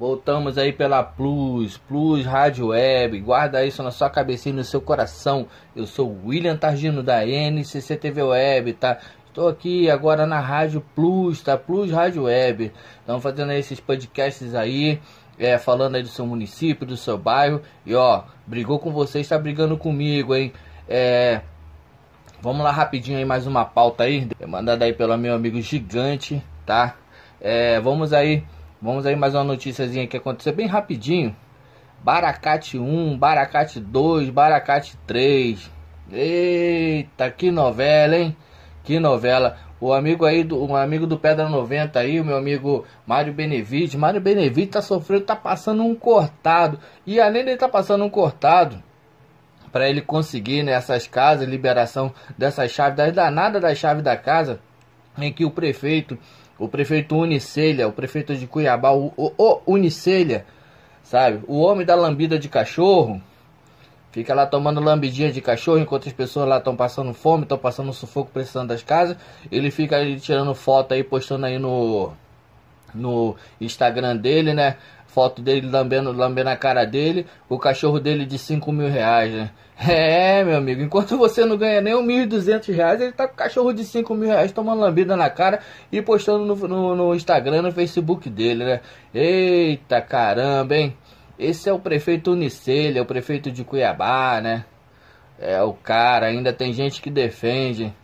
Voltamos aí pela Plus, Plus Rádio Web. Guarda isso na sua cabecinha, no seu coração. Eu sou William Targino da NCC TV Web, tá? Estou aqui agora na Rádio Plus, tá? Plus Rádio Web. Estamos fazendo esses podcasts aí, é, falando aí do seu município, do seu bairro. E ó, brigou com você, está brigando comigo, hein? É, vamos lá rapidinho aí mais uma pauta aí, mandada aí pelo meu amigo gigante, tá? É, vamos aí Vamos aí mais uma noticiazinha que aconteceu bem rapidinho. Baracate 1, Baracate 2, Baracate 3. Eita, que novela, hein? Que novela. O amigo aí, do, um amigo do Pedra 90 aí, o meu amigo Mário Benevides. Mário Benevides tá sofrendo, tá passando um cortado. E além de ele tá passando um cortado, para ele conseguir nessas né, casas, liberação dessas chaves, das danadas da chave da casa, em que o prefeito o prefeito Unicelha, o prefeito de Cuiabá, o, o, o Unicelha, sabe? O homem da lambida de cachorro, fica lá tomando lambidinha de cachorro enquanto as pessoas lá estão passando fome, estão passando sufoco precisando das casas. Ele fica aí tirando foto aí, postando aí no, no Instagram dele, né? Foto dele lambendo, lambendo a cara dele, o cachorro dele de 5 mil reais, né? É, meu amigo, enquanto você não ganha nem um 1.200 reais, ele tá com cachorro de 5 mil reais tomando lambida na cara e postando no, no, no Instagram, no Facebook dele, né? Eita caramba, hein? Esse é o prefeito Unicelha, é o prefeito de Cuiabá, né? É o cara, ainda tem gente que defende.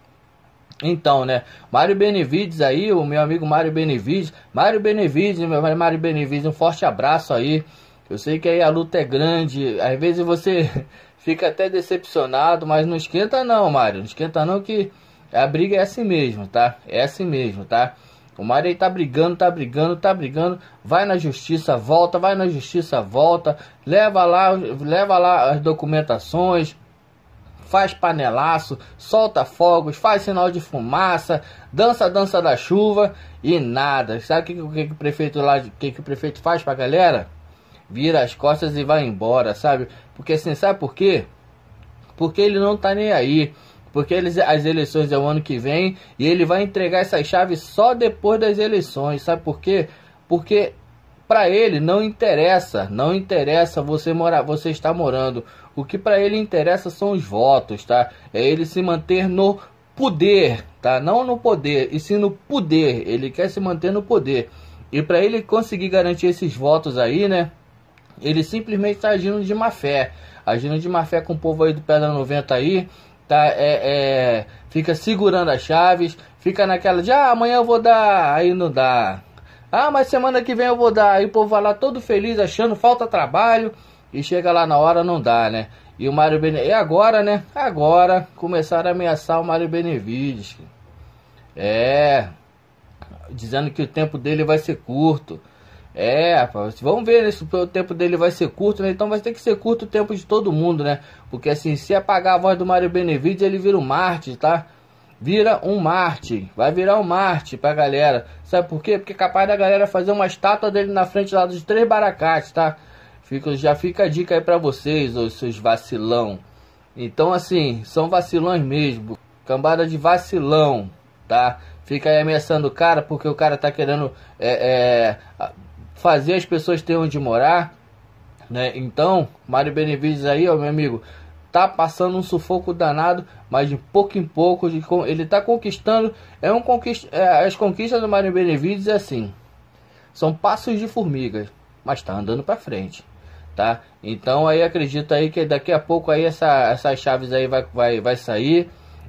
Então, né? Mário Benevides aí, o meu amigo Mário Benevides. Mário Benevides, meu Mário Benevides, um forte abraço aí. Eu sei que aí a luta é grande. Às vezes você fica até decepcionado, mas não esquenta não, Mário. Não esquenta não que a briga é assim mesmo, tá? É assim mesmo, tá? O Mário aí tá brigando, tá brigando, tá brigando, vai na justiça, volta, vai na justiça, volta, leva lá, leva lá as documentações, faz panelaço, solta fogos, faz sinal de fumaça, dança dança da chuva e nada. Sabe o que, que, que, o prefeito lá, que, que o prefeito faz pra galera? vira as costas e vai embora, sabe? Porque assim, sabe por quê? Porque ele não tá nem aí. Porque eles, as eleições é o ano que vem e ele vai entregar essas chaves só depois das eleições. Sabe por quê? Porque para ele não interessa, não interessa você morar, você está morando. O que para ele interessa são os votos, tá? É ele se manter no poder, tá? Não no poder, e sim no poder. Ele quer se manter no poder. E para ele conseguir garantir esses votos aí, né? Ele simplesmente está agindo de má fé. Agindo de má fé com o povo aí do Pedra 90 aí. Tá, é, é, fica segurando as chaves. Fica naquela de, ah, amanhã eu vou dar. Aí não dá. Ah, mas semana que vem eu vou dar. Aí o povo vai lá todo feliz, achando falta trabalho. E chega lá na hora, não dá, né? E o Mário Benevides. E agora, né? Agora começaram a ameaçar o Mário Benevides. É. Dizendo que o tempo dele vai ser curto. É, rapaz, vamos ver né, se o tempo dele vai ser curto, né? Então vai ter que ser curto o tempo de todo mundo, né? Porque assim, se apagar a voz do Mário Benevides, ele vira um Marte, tá? Vira um Marte, vai virar um Marte pra galera. Sabe por quê? Porque é capaz da galera fazer uma estátua dele na frente lá dos três baracates, tá? Fica, já fica a dica aí pra vocês, os seus vacilão. Então assim, são vacilões mesmo. Cambada de vacilão, tá? Fica aí ameaçando o cara porque o cara tá querendo é, é, fazer as pessoas ter onde morar, né? Então, Mário Benevides aí, ó, meu amigo, tá passando um sufoco danado, mas de pouco em pouco ele tá conquistando, é um conquista, é, as conquistas do Mário Benevides é assim, são passos de formiga, mas tá andando para frente, tá? Então aí acredito aí que daqui a pouco aí essa, essas chaves aí vai, vai, vai sair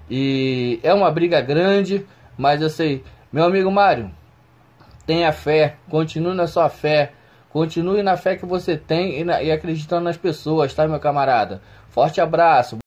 e é uma briga grande, mas eu sei, meu amigo Mário, Tenha fé, continue na sua fé, continue na fé que você tem e, na, e acreditando nas pessoas, tá, meu camarada? Forte abraço.